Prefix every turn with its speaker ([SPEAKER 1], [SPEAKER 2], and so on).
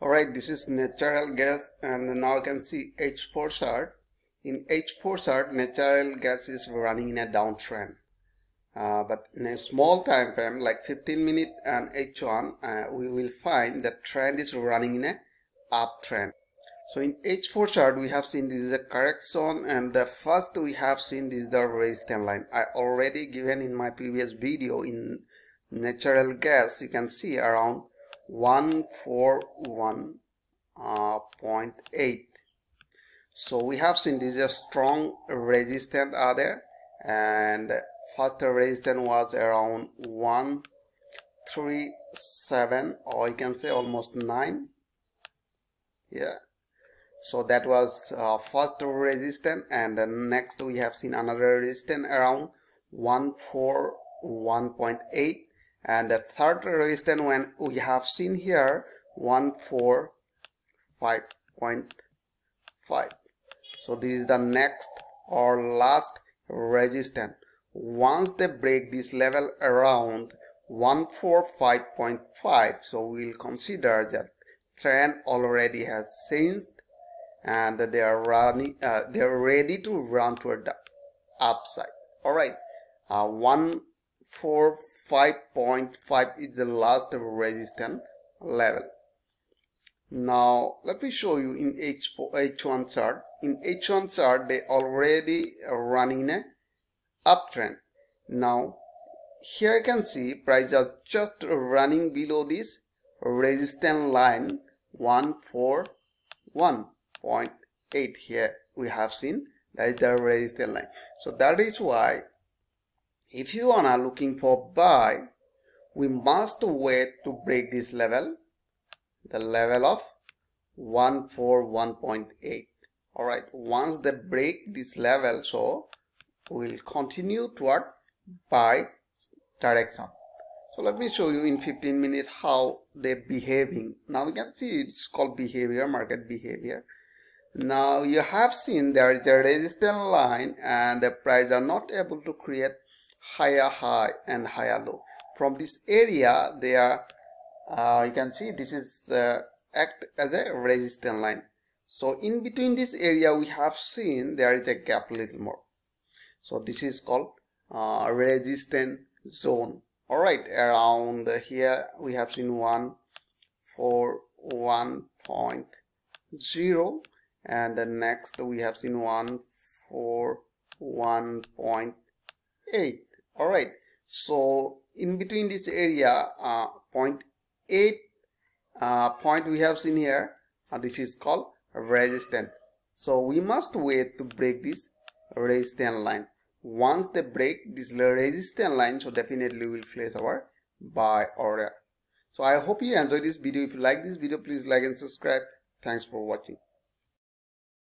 [SPEAKER 1] Alright, this is natural gas and now I can see H4 chart. In H4 chart, natural gas is running in a downtrend. Uh, but in a small time frame like 15 minute and H1, uh, we will find that trend is running in a uptrend. So in H4 chart, we have seen this is a correction and the first we have seen this is the resistance line. I already given in my previous video in natural gas, you can see around 141.8 uh, so we have seen this is a strong resistance are there and first resistance was around 137 or you can say almost 9 yeah. So that was uh, first resistance and then next we have seen another resistance around 141.8 and the third resistance when we have seen here 145.5 so this is the next or last resistance. Once they break this level around 145.5 so we'll consider that trend already has changed and they are running uh, they're ready to run toward the upside. All right. Uh, one 5.5 is the last resistance level. Now let me show you in H4, H1 chart. In H1 chart they already running a uptrend. Now here you can see price is just running below this resistance line 141.8 here we have seen that is the resistance line. So that is why if you are looking for buy, we must wait to break this level, the level of 141.8. Alright, once they break this level, so we'll continue toward buy direction. So let me show you in 15 minutes how they're behaving. Now we can see it's called behavior, market behavior. Now you have seen there is a resistance line and the price are not able to create higher high and higher low. From this area they are uh, you can see this is uh, act as a resistance line. So in between this area we have seen there is a gap little more. So this is called uh, resistance zone. All right around here we have seen one for 1.0 and the next we have seen one for 1.8 all right so in between this area uh, point 8 uh, point we have seen here uh, this is called resistance. So we must wait to break this resistance line. Once they break this resistance line so definitely we'll place our buy order. So i hope you enjoyed this video. If you like this video please like and subscribe. Thanks for watching